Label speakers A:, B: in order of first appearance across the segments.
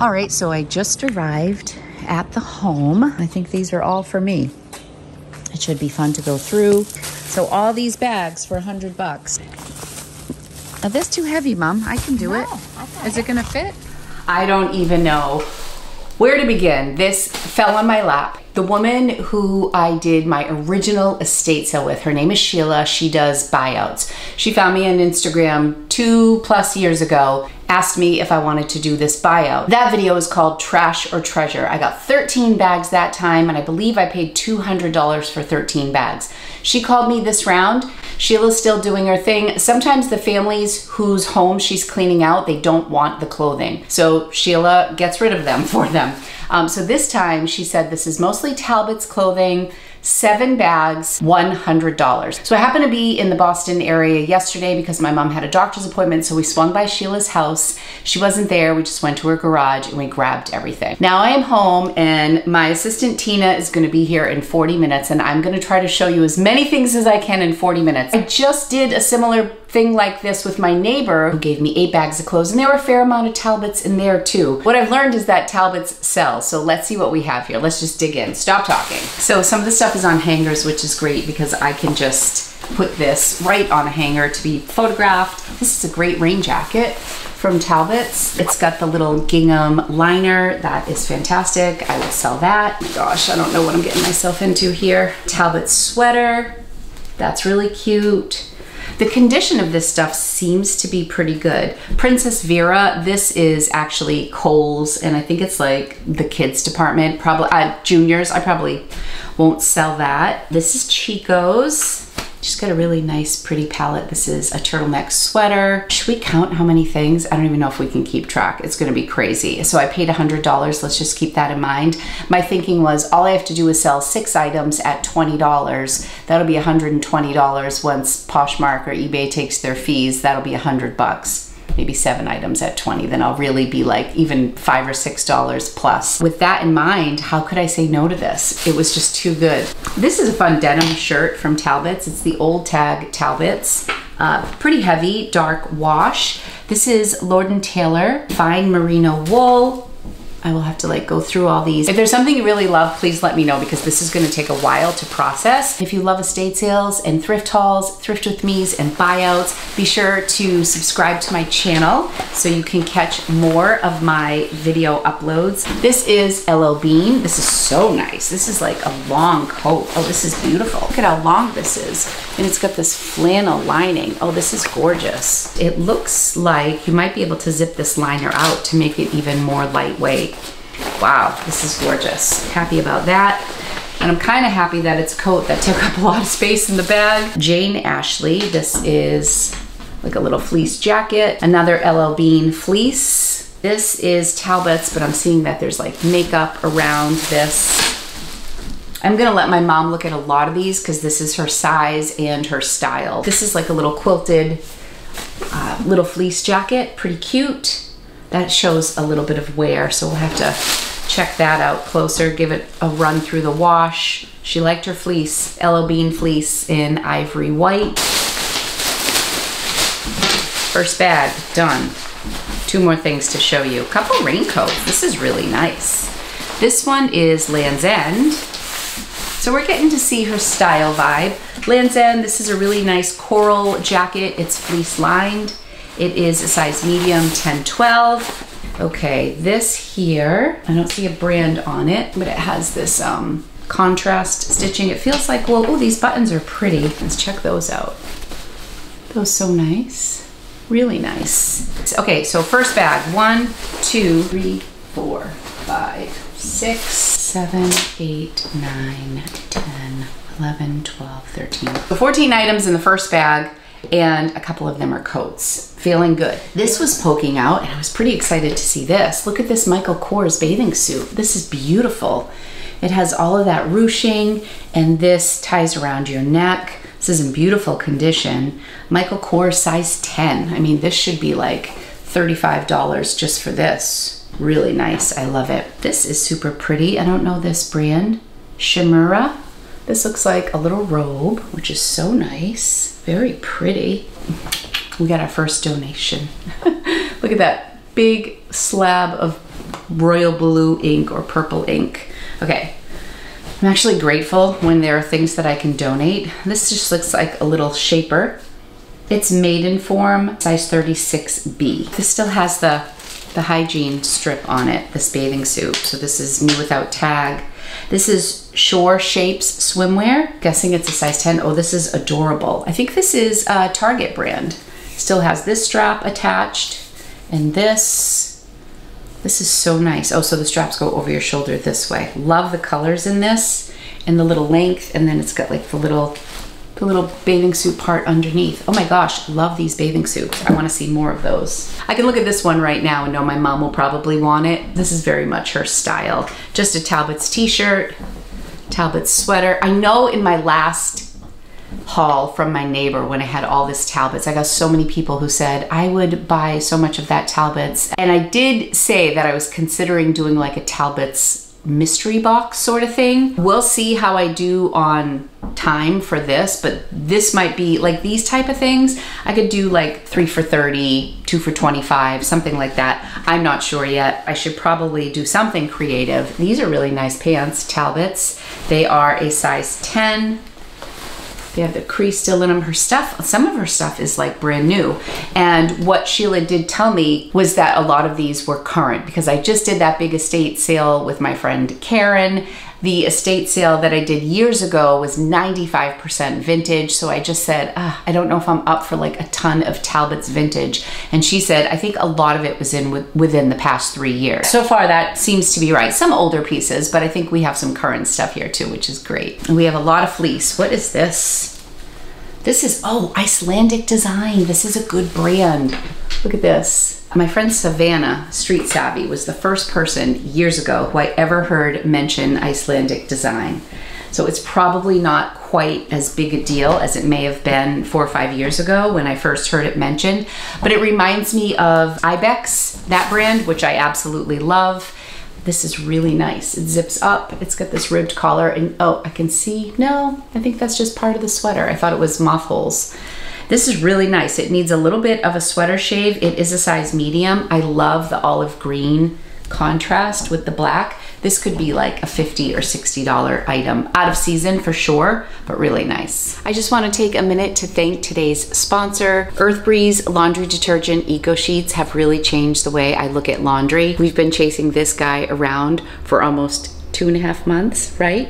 A: All right, so I just arrived at the home. I think these are all for me. It should be fun to go through. So all these bags for a hundred bucks. Are this too heavy, Mom? I can do it. Is it gonna fit?
B: I don't even know where to begin. This fell on my lap. The woman who I did my original estate sale with, her name is Sheila. She does buyouts. She found me on Instagram two plus years ago, asked me if I wanted to do this buyout. That video is called Trash or Treasure. I got 13 bags that time, and I believe I paid $200 for 13 bags. She called me this round. Sheila's still doing her thing. Sometimes the families whose home she's cleaning out, they don't want the clothing. So Sheila gets rid of them for them. Um, so this time she said this is mostly Talbot's clothing, seven bags, $100. So I happened to be in the Boston area yesterday because my mom had a doctor's appointment. So we swung by Sheila's house. She wasn't there. We just went to her garage and we grabbed everything. Now I am home and my assistant Tina is gonna be here in 40 minutes and I'm gonna try to show you as many things as I can in 40 minutes. I just did a similar thing like this with my neighbor who gave me eight bags of clothes and there were a fair amount of Talbots in there too. What I've learned is that Talbots sell. So let's see what we have here. Let's just dig in. Stop talking. So some of the stuff is on hangers, which is great because I can just put this right on a hanger to be photographed. This is a great rain jacket from Talbot's. It's got the little gingham liner. That is fantastic. I will sell that. Gosh, I don't know what I'm getting myself into here. Talbot sweater. That's really cute. The condition of this stuff seems to be pretty good. Princess Vera, this is actually Kohl's, and I think it's like the kids department, probably uh, juniors. I probably won't sell that. This is Chico's. She's got a really nice, pretty palette. This is a turtleneck sweater. Should we count how many things? I don't even know if we can keep track. It's gonna be crazy. So I paid $100. Let's just keep that in mind. My thinking was all I have to do is sell six items at $20. That'll be $120 once Poshmark or eBay takes their fees. That'll be 100 bucks maybe seven items at 20 then i'll really be like even five or six dollars plus. With that in mind how could i say no to this? It was just too good. This is a fun denim shirt from talbots. It's the old tag talbots. Uh, pretty heavy dark wash. This is lord taylor fine merino wool I will have to like go through all these. If there's something you really love, please let me know because this is gonna take a while to process. If you love estate sales and thrift hauls, thrift with me's and buyouts, be sure to subscribe to my channel so you can catch more of my video uploads. This is LL Bean. This is so nice. This is like a long coat. Oh, this is beautiful. Look at how long this is. And it's got this flannel lining. Oh, this is gorgeous. It looks like you might be able to zip this liner out to make it even more lightweight. Wow, this is gorgeous. Happy about that. And I'm kind of happy that it's a coat that took up a lot of space in the bag. Jane Ashley, this is like a little fleece jacket. Another LL Bean fleece. This is Talbot's, but I'm seeing that there's like makeup around this. I'm gonna let my mom look at a lot of these because this is her size and her style. This is like a little quilted uh, little fleece jacket, pretty cute that shows a little bit of wear, so we'll have to check that out closer, give it a run through the wash. She liked her fleece, LL Bean fleece in ivory white. First bag, done. Two more things to show you. A couple raincoats, this is really nice. This one is Land's End. So we're getting to see her style vibe. Land's End, this is a really nice coral jacket. It's fleece lined. It is a size medium, 10, 12. Okay, this here, I don't see a brand on it, but it has this um, contrast stitching. It feels like, well, oh, these buttons are pretty. Let's check those out. Those so nice. Really nice. Okay, so first bag, one, two, three, four, five, six, seven, eight, nine, 10, 11, 12, 13. So 14 items in the first bag and a couple of them are coats. Feeling good. This was poking out and I was pretty excited to see this. Look at this Michael Kors bathing suit. This is beautiful. It has all of that ruching and this ties around your neck. This is in beautiful condition. Michael Kors size 10. I mean, this should be like $35 just for this. Really nice, I love it. This is super pretty. I don't know this brand. Shimura. This looks like a little robe, which is so nice. Very pretty. We got our first donation. Look at that big slab of royal blue ink or purple ink. Okay, I'm actually grateful when there are things that I can donate. This just looks like a little shaper. It's Maidenform, size 36B. This still has the, the hygiene strip on it, this bathing suit. So this is new without tag. This is Shore Shapes swimwear. Guessing it's a size 10. Oh, this is adorable. I think this is a Target brand. Still has this strap attached and this. This is so nice. Oh, so the straps go over your shoulder this way. Love the colors in this and the little length. And then it's got like the little the little bathing suit part underneath. Oh my gosh, love these bathing suits. I wanna see more of those. I can look at this one right now and know my mom will probably want it. This is very much her style. Just a Talbot's t-shirt, Talbot's sweater. I know in my last haul from my neighbor when I had all this Talbots. I got so many people who said I would buy so much of that Talbots. And I did say that I was considering doing like a Talbots mystery box sort of thing. We'll see how I do on time for this, but this might be like these type of things. I could do like three for 30, two for 25, something like that. I'm not sure yet. I should probably do something creative. These are really nice pants, Talbots. They are a size 10. They have the crease still in them. Her stuff, some of her stuff is like brand new. And what Sheila did tell me was that a lot of these were current because I just did that big estate sale with my friend Karen. The estate sale that I did years ago was 95% vintage. So I just said, ah, I don't know if I'm up for like a ton of Talbot's vintage. And she said, I think a lot of it was in within the past three years. So far that seems to be right. Some older pieces, but I think we have some current stuff here too, which is great. And we have a lot of fleece. What is this? This is, oh, Icelandic design. This is a good brand. Look at this. My friend Savannah, Street Savvy, was the first person years ago who I ever heard mention Icelandic design. So it's probably not quite as big a deal as it may have been four or five years ago when I first heard it mentioned. But it reminds me of Ibex, that brand, which I absolutely love. This is really nice. It zips up. It's got this ribbed collar and oh, I can see, no, I think that's just part of the sweater. I thought it was moth holes. This is really nice. It needs a little bit of a sweater shave. It is a size medium. I love the olive green contrast with the black. This could be like a 50 or $60 item. Out of season for sure, but really nice. I just wanna take a minute to thank today's sponsor. Earthbreeze Laundry Detergent Eco Sheets have really changed the way I look at laundry. We've been chasing this guy around for almost two and a half months, right?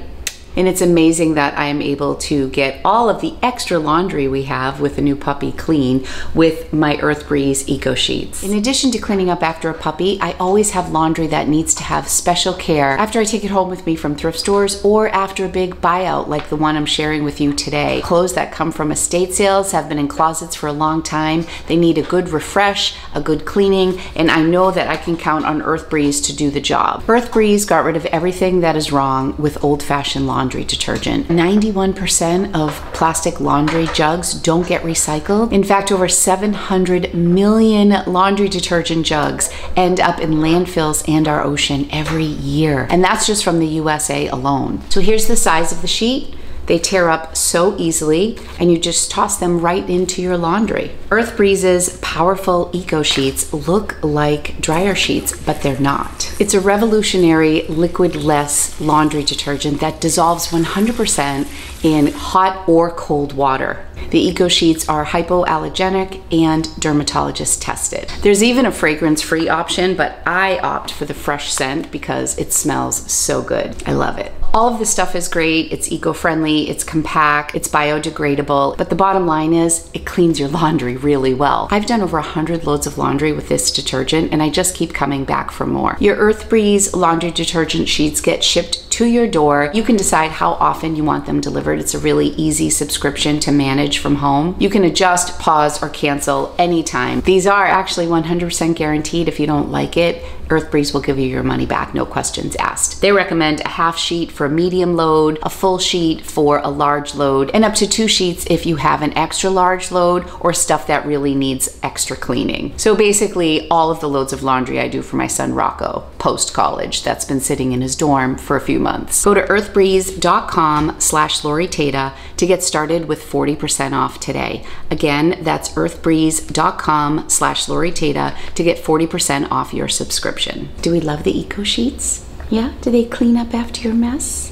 B: And it's amazing that I am able to get all of the extra laundry we have with the new puppy clean with my Earth Breeze Eco Sheets. In addition to cleaning up after a puppy, I always have laundry that needs to have special care after I take it home with me from thrift stores or after a big buyout like the one I'm sharing with you today. Clothes that come from estate sales have been in closets for a long time. They need a good refresh, a good cleaning, and I know that I can count on Earth Breeze to do the job. Earth Breeze got rid of everything that is wrong with old-fashioned laundry laundry detergent. 91% of plastic laundry jugs don't get recycled. In fact, over 700 million laundry detergent jugs end up in landfills and our ocean every year. And that's just from the USA alone. So here's the size of the sheet. They tear up so easily and you just toss them right into your laundry. Earthbreeze's powerful eco sheets look like dryer sheets, but they're not. It's a revolutionary liquid-less laundry detergent that dissolves 100% in hot or cold water. The Eco Sheets are hypoallergenic and dermatologist tested. There's even a fragrance free option, but I opt for the fresh scent because it smells so good. I love it. All of this stuff is great. It's eco-friendly, it's compact, it's biodegradable, but the bottom line is it cleans your laundry really well. I've done over 100 loads of laundry with this detergent and I just keep coming back for more. Your Earth Breeze laundry detergent sheets get shipped to your door. You can decide how often you want them delivered. It's a really easy subscription to manage from home. You can adjust, pause, or cancel anytime. These are actually 100% guaranteed if you don't like it. Earthbreeze will give you your money back, no questions asked. They recommend a half sheet for a medium load, a full sheet for a large load, and up to two sheets if you have an extra large load or stuff that really needs extra cleaning. So basically, all of the loads of laundry I do for my son Rocco post college that's been sitting in his dorm for a few months. Go to earthbreeze.com slash Lori Tata to get started with 40% off today. Again, that's earthbreeze.com slash Lori Tata to get 40% off your subscription. Do we love the eco sheets? Yeah? Do they clean up after your mess?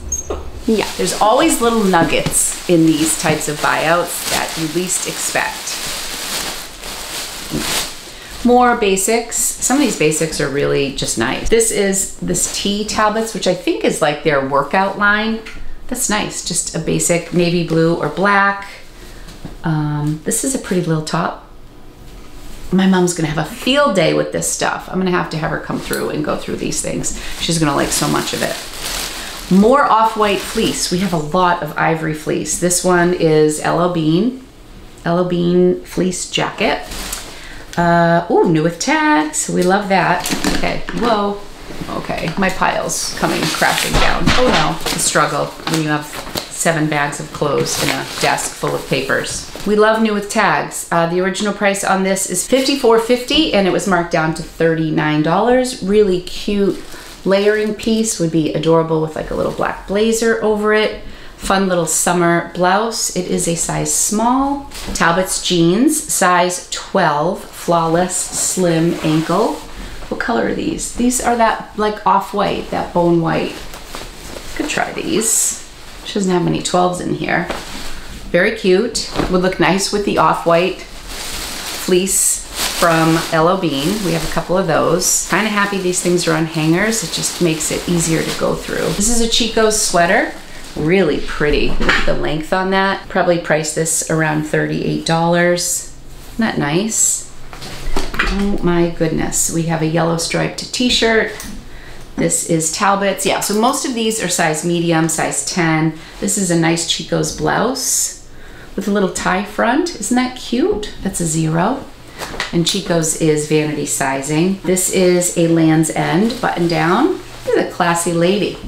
B: Yeah, there's always little nuggets in these types of buyouts that you least expect. More basics. Some of these basics are really just nice. This is this tea tablets, which I think is like their workout line. That's nice. Just a basic navy blue or black. Um, this is a pretty little top. My mom's gonna have a field day with this stuff. I'm gonna have to have her come through and go through these things. She's gonna like so much of it. More off-white fleece. We have a lot of ivory fleece. This one is L.L. Bean. L.L. Bean fleece jacket. Uh, ooh, new with tags. We love that. Okay, whoa. Okay, my pile's coming crashing down. Oh no, the struggle when you have seven bags of clothes in a desk full of papers. We love new with tags. Uh, the original price on this is $54.50 and it was marked down to $39. Really cute layering piece would be adorable with like a little black blazer over it. Fun little summer blouse. It is a size small. Talbot's jeans, size 12, flawless, slim ankle. What color are these? These are that like off-white, that bone white. Could try these. She doesn't have many 12s in here. Very cute. Would look nice with the off-white fleece from L.L. Bean. We have a couple of those. Kind of happy these things are on hangers. It just makes it easier to go through. This is a Chico's sweater. Really pretty. the length on that. Probably priced this around $38. Isn't that nice? Oh my goodness. We have a yellow striped t-shirt. This is Talbot's. Yeah, so most of these are size medium, size 10. This is a nice Chico's blouse with a little tie front. Isn't that cute? That's a zero. And Chico's is vanity sizing. This is a Land's End button down. Look at a classy lady.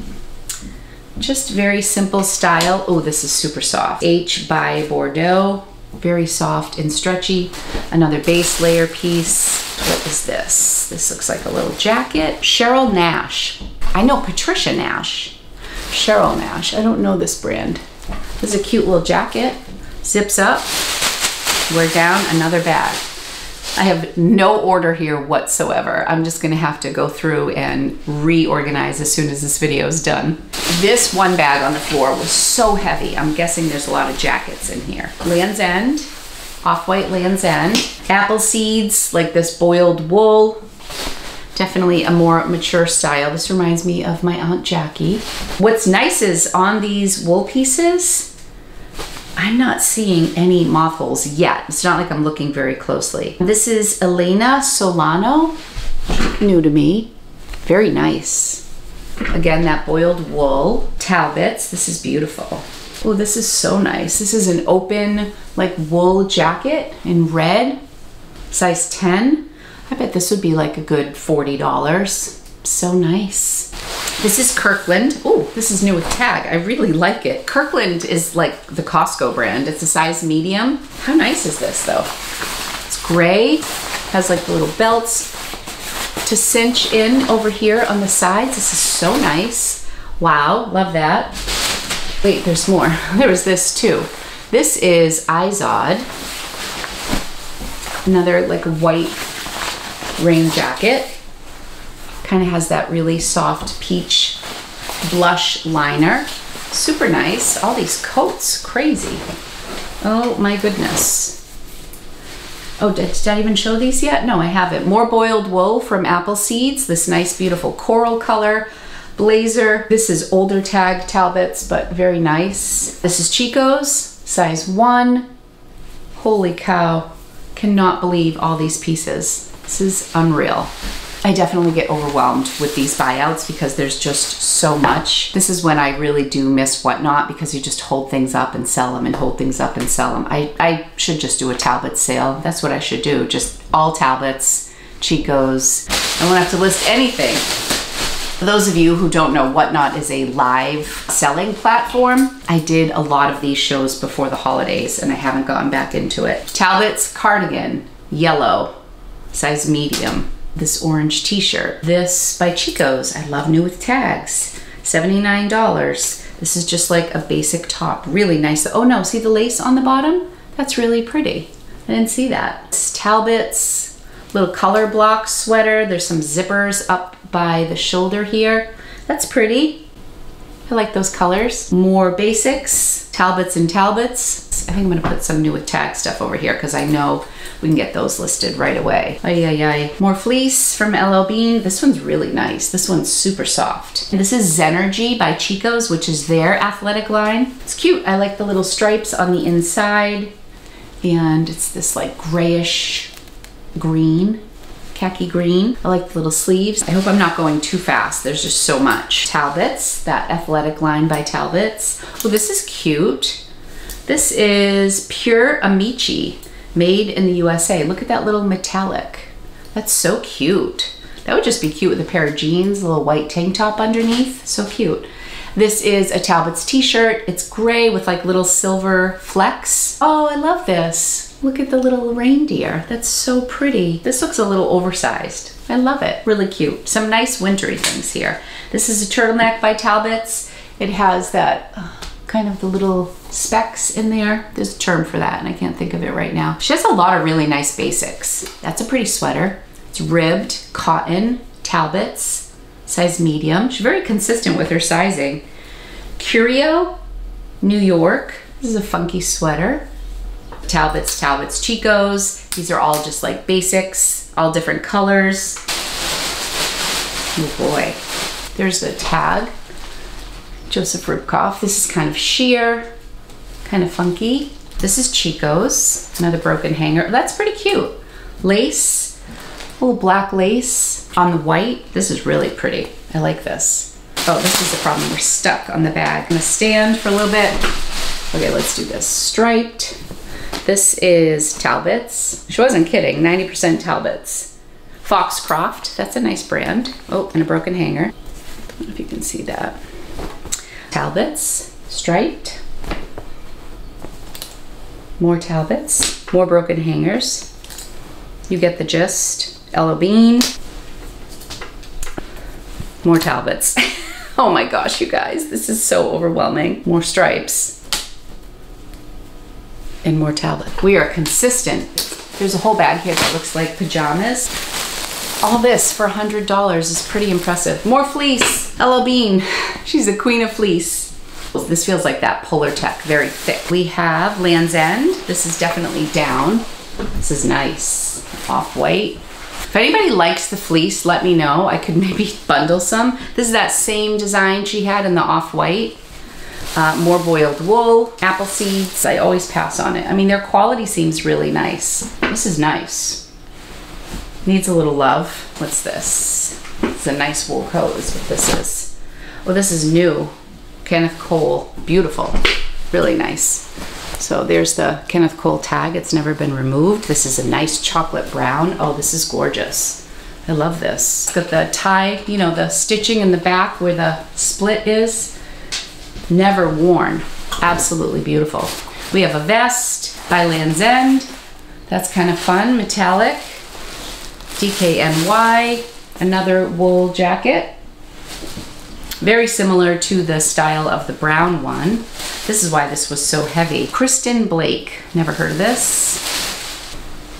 B: Just very simple style. Oh, this is super soft. H by Bordeaux. Very soft and stretchy. Another base layer piece. What is this? This looks like a little jacket. Cheryl Nash. I know Patricia Nash. Cheryl Nash. I don't know this brand. This is a cute little jacket. Zips up. Wear down another bag. I have no order here whatsoever. I'm just gonna have to go through and reorganize as soon as this video is done. This one bag on the floor was so heavy. I'm guessing there's a lot of jackets in here. Land's End, Off-White Land's End. Appleseed's, like this boiled wool. Definitely a more mature style. This reminds me of my Aunt Jackie. What's nice is on these wool pieces, I'm not seeing any moth holes yet. It's not like I'm looking very closely. This is Elena Solano, new to me. Very nice. Again, that boiled wool. Talbots, this is beautiful. Oh, this is so nice. This is an open like wool jacket in red, size 10. I bet this would be like a good $40. So nice. This is Kirkland. Oh, this is new with tag. I really like it. Kirkland is like the Costco brand. It's a size medium. How nice is this though? It's gray, has like the little belts to cinch in over here on the sides. This is so nice. Wow, love that. Wait, there's more. There was this too. This is Izod. Another like white rain jacket. Kind of has that really soft peach blush liner. Super nice. All these coats, crazy. Oh my goodness. Oh, did, did, I even show these yet? No, I haven't. More boiled wool from Appleseed's. This nice, beautiful coral color. Blazer. This is older tag Talbots, but very nice. This is Chico's, size one. Holy cow. Cannot believe all these pieces. This is unreal. I definitely get overwhelmed with these buyouts because there's just so much. This is when I really do miss Whatnot because you just hold things up and sell them and hold things up and sell them. I, I should just do a Talbot sale. That's what I should do. Just all Talbots, Chico's. I won't have to list anything. For those of you who don't know, Whatnot is a live selling platform. I did a lot of these shows before the holidays and I haven't gone back into it. Talbot's cardigan, yellow, size medium this orange t-shirt. This by Chico's, I love new with tags. $79. This is just like a basic top. Really nice. Oh no, see the lace on the bottom? That's really pretty. I didn't see that. It's Talbot's little color block sweater. There's some zippers up by the shoulder here. That's pretty. I like those colors. More basics, Talbots and Talbots. I think I'm gonna put some new with tag stuff over here because I know we can get those listed right away. Ay, ay, ay. More fleece from LL Bean. This one's really nice. This one's super soft. And this is Zenergy by Chico's, which is their athletic line. It's cute. I like the little stripes on the inside. And it's this like grayish green khaki green. I like the little sleeves. I hope I'm not going too fast. There's just so much. Talbots, that athletic line by Talbots. Oh, this is cute. This is Pure Amici, made in the USA. Look at that little metallic. That's so cute. That would just be cute with a pair of jeans, a little white tank top underneath. So cute. This is a Talbot's t-shirt. It's gray with like little silver flecks. Oh, I love this. Look at the little reindeer. That's so pretty. This looks a little oversized. I love it. Really cute. Some nice wintry things here. This is a turtleneck by Talbot's. It has that kind of the little specks in there. There's a term for that and I can't think of it right now. She has a lot of really nice basics. That's a pretty sweater. It's ribbed, cotton, Talbot's size medium. She's very consistent with her sizing. Curio, New York. This is a funky sweater. Talbot's, Talbot's Chicos. These are all just like basics, all different colors. Oh boy. There's the tag. Joseph Ribkoff. This is kind of sheer, kind of funky. This is Chico's, another broken hanger. That's pretty cute. Lace, little black lace on the white. This is really pretty. I like this. Oh, this is the problem. We're stuck on the bag. I'm gonna stand for a little bit. Okay, let's do this. Striped. This is Talbot's. She wasn't kidding, 90% Talbot's. Foxcroft, that's a nice brand. Oh, and a broken hanger. I don't know if you can see that. Talbot's, striped. More Talbots, more broken hangers. You get the gist. LL Bean. More Talbots. oh my gosh, you guys, this is so overwhelming. More stripes. And more Talbot. We are consistent. There's a whole bag here that looks like pajamas. All this for $100 is pretty impressive. More fleece. LL Bean. She's the queen of fleece. This feels like that Polartec, very thick. We have Land's End. This is definitely down. This is nice. Off-white. If anybody likes the fleece, let me know. I could maybe bundle some. This is that same design she had in the off-white. Uh, more boiled wool, Appleseed's. I always pass on it. I mean, their quality seems really nice. This is nice. Needs a little love. What's this? It's a nice wool coat is what this is. Oh, this is new. Kenneth Cole. Beautiful. Really nice. So there's the Kenneth Cole tag. It's never been removed. This is a nice chocolate brown. Oh, this is gorgeous. I love this. It's got the tie, you know, the stitching in the back where the split is. Never worn. Absolutely beautiful. We have a vest by Land's End. That's kind of fun. Metallic. DKNY. Another wool jacket. Very similar to the style of the brown one. This is why this was so heavy. Kristen Blake, never heard of this.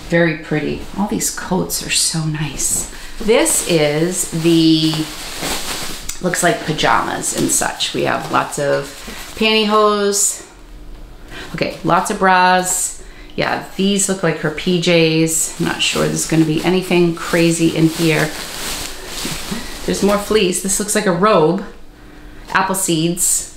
B: Very pretty. All these coats are so nice. This is the, looks like pajamas and such. We have lots of pantyhose. Okay, lots of bras. Yeah, these look like her PJs. I'm not sure there's gonna be anything crazy in here. There's more fleece. This looks like a robe. Appleseed's.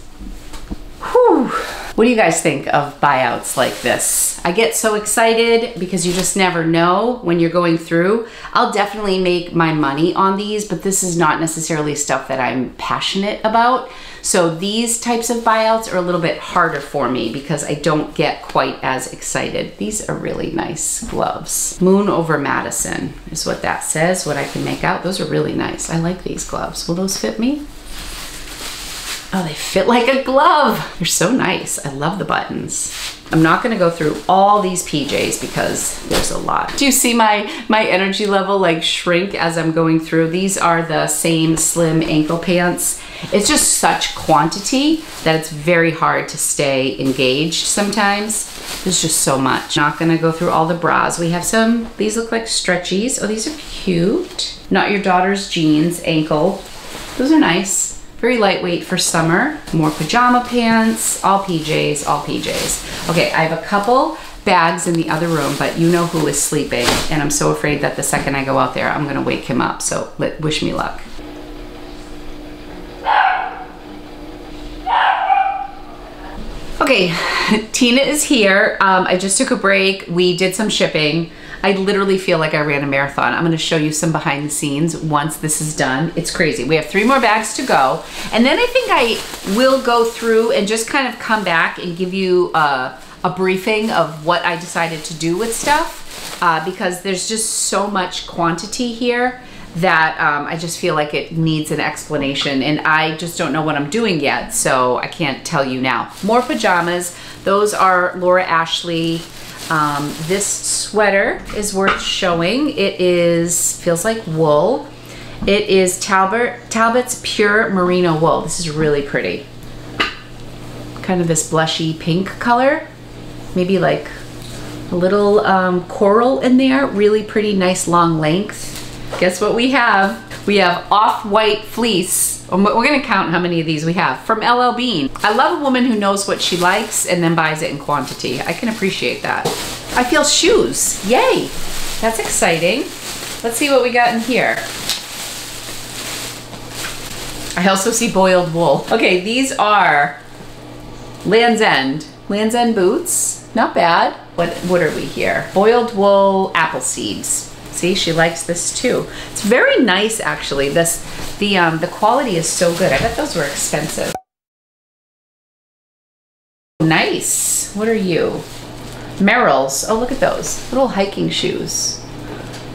B: Whew. What do you guys think of buyouts like this? I get so excited because you just never know when you're going through. I'll definitely make my money on these, but this is not necessarily stuff that I'm passionate about. So these types of buyouts are a little bit harder for me because I don't get quite as excited. These are really nice gloves. Moon over Madison is what that says, what I can make out. Those are really nice. I like these gloves. Will those fit me? Oh, they fit like a glove. They're so nice. I love the buttons. I'm not gonna go through all these PJs because there's a lot. Do you see my, my energy level like shrink as I'm going through? These are the same slim ankle pants. It's just such quantity that it's very hard to stay engaged sometimes. There's just so much. Not gonna go through all the bras. We have some, these look like stretchies. Oh, these are cute. Not your daughter's jeans, ankle. Those are nice. Very lightweight for summer. More pajama pants, all PJs, all PJs. Okay, I have a couple bags in the other room, but you know who is sleeping. And I'm so afraid that the second I go out there, I'm gonna wake him up. So wish me luck. Okay, Tina is here. Um, I just took a break. We did some shipping. I literally feel like I ran a marathon. I'm gonna show you some behind the scenes once this is done. It's crazy. We have three more bags to go. And then I think I will go through and just kind of come back and give you a, a briefing of what I decided to do with stuff uh, because there's just so much quantity here that um, I just feel like it needs an explanation and I just don't know what I'm doing yet so I can't tell you now. More pajamas. Those are Laura Ashley um, this sweater is worth showing. It is, feels like wool. It is Talbot, Talbot's Pure Merino Wool. This is really pretty. Kind of this blushy pink color. Maybe like a little um, coral in there. Really pretty, nice long length. Guess what we have? We have off-white fleece. Um, we're gonna count how many of these we have. From LL Bean. I love a woman who knows what she likes and then buys it in quantity. I can appreciate that. I feel shoes, yay. That's exciting. Let's see what we got in here. I also see boiled wool. Okay, these are Land's End. Land's End boots, not bad. What, what are we here? Boiled wool Appleseed's. See, she likes this too. It's very nice actually. This the um the quality is so good. I bet those were expensive. Nice. What are you? Merrell's. Oh, look at those. Little hiking shoes.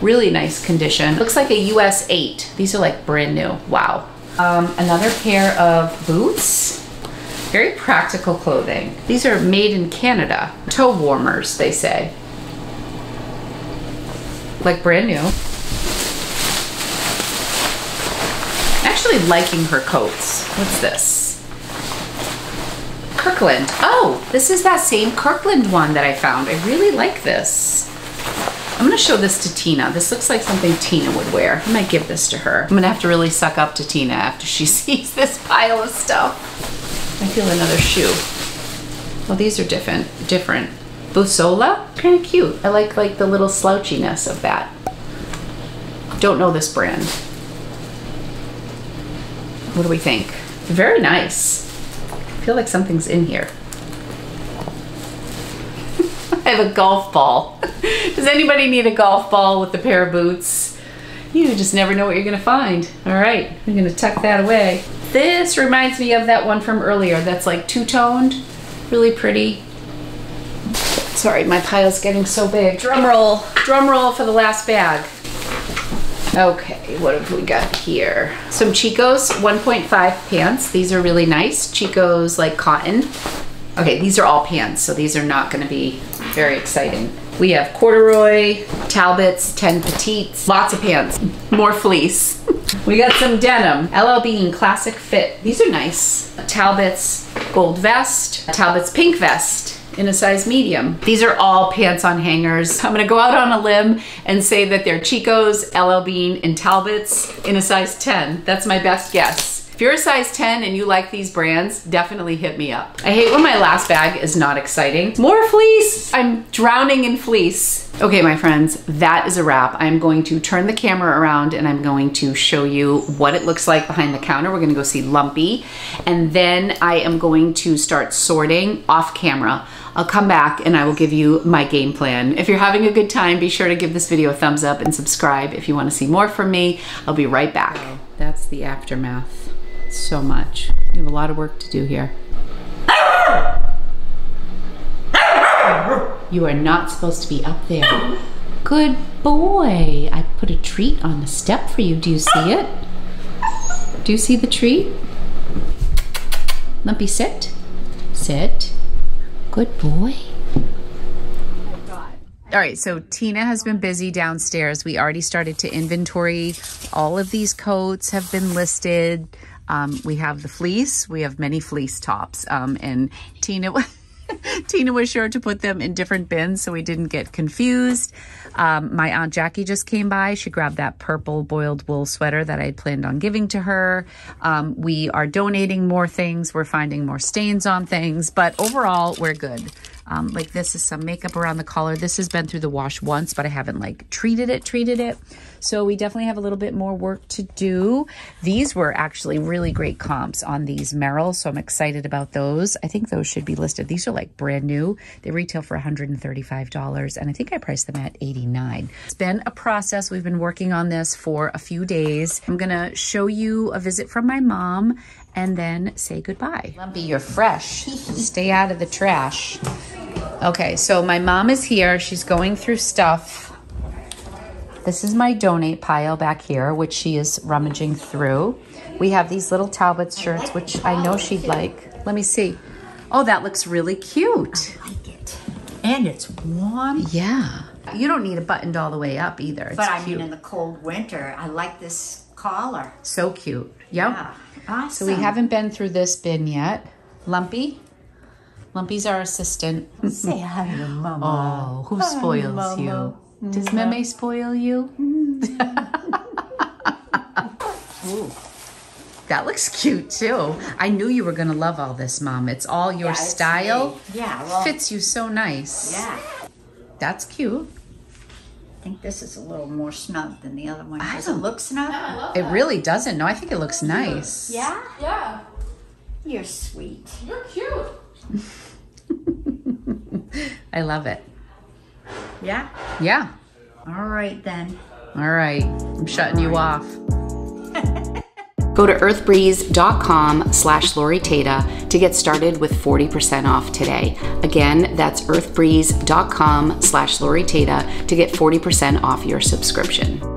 B: Really nice condition. Looks like a US 8. These are like brand new. Wow. Um, another pair of boots. Very practical clothing. These are made in Canada. Toe warmers, they say like brand new. Actually liking her coats. What's this? Kirkland. Oh, this is that same Kirkland one that I found. I really like this. I'm gonna show this to Tina. This looks like something Tina would wear. I might give this to her. I'm gonna have to really suck up to Tina after she sees this pile of stuff. I feel another shoe. Well, these are different. Different. Bussola, kind of cute. I like like the little slouchiness of that. Don't know this brand. What do we think? Very nice. I feel like something's in here. I have a golf ball. Does anybody need a golf ball with a pair of boots? You just never know what you're gonna find. All right, I'm gonna tuck that away. This reminds me of that one from earlier that's like two-toned, really pretty. Sorry, my pile's getting so big. Drum roll, drum roll for the last bag. Okay, what have we got here? Some Chico's 1.5 pants. These are really nice. Chico's like cotton. Okay, these are all pants, so these are not gonna be very exciting. We have corduroy, Talbots, 10 petites, lots of pants, more fleece. we got some denim, LL Bean Classic Fit. These are nice. Talbot's gold vest, Talbot's pink vest, in a size medium. These are all pants on hangers. I'm gonna go out on a limb and say that they're Chico's, LL Bean, and Talbot's in a size 10. That's my best guess. If you're a size 10 and you like these brands, definitely hit me up. I hate when my last bag is not exciting. More fleece! I'm drowning in fleece. Okay, my friends, that is a wrap. I'm going to turn the camera around and I'm going to show you what it looks like behind the counter. We're gonna go see Lumpy. And then I am going to start sorting off camera. I'll come back and I will give you my game plan. If you're having a good time, be sure to give this video a thumbs up and subscribe if you wanna see more from me. I'll be right back. That's the aftermath so much. We have a lot of work to do here. You are not supposed to be up there. Good boy. I put a treat on the step for you. Do you see it? Do you see the treat? Lumpy, sit. Sit. Good boy. All right, so Tina has been busy downstairs. We already started to inventory. All of these coats have been listed. Um, we have the fleece. We have many fleece tops. Um, and Tina... Tina was sure to put them in different bins so we didn't get confused. Um, my Aunt Jackie just came by. She grabbed that purple boiled wool sweater that I had planned on giving to her. Um, we are donating more things. We're finding more stains on things, but overall, we're good. Um, like this is some makeup around the collar. This has been through the wash once, but I haven't like treated it, treated it. So we definitely have a little bit more work to do. These were actually really great comps on these Merrell, so I'm excited about those. I think those should be listed. These are like brand new. They retail for $135, and I think I priced them at 89 It's been a process. We've been working on this for a few days. I'm gonna show you a visit from my mom and then say goodbye. Lumpy, you're fresh. Stay out of the trash. Okay, so my mom is here. She's going through stuff. This is my donate pile back here, which she is rummaging through. We have these little Talbot shirts, which I know she'd like. Let me see. Oh, that looks really cute.
C: I like it. And it's warm.
B: Yeah. You don't need it buttoned all the way up either. It's
C: but I
B: cute.
C: mean, in the cold winter, I like this collar.
B: So cute. Yep.
C: Yeah. Awesome.
B: So we haven't been through this bin yet. Lumpy? Lumpy's our assistant.
C: Say hi to Mama.
B: Oh, who spoils you? Does Meme spoil you? Ooh. That looks cute too. I knew you were gonna love all this, Mom. It's all your
C: Yeah, it's
B: style.
C: me. Yeah, well,
B: Fits you so nice.
C: yeah.
B: That's cute.
C: I think this is a little more snug than the other one.
B: I
C: Does it
B: don't-
C: look snug?
B: It really doesn't. No, I think it looks nice.
C: Yeah?
D: Yeah,
C: You're sweet.
D: you're cute.
B: I love it.
C: Yeah?
B: Yeah.
C: All right then.
B: All right. I'm shutting you off.
E: Go to earthbreeze.com slash Lori Tata to get started with 40% off today. Again, that's earthbreeze.com slash Lori Tata to get 40% off your subscription.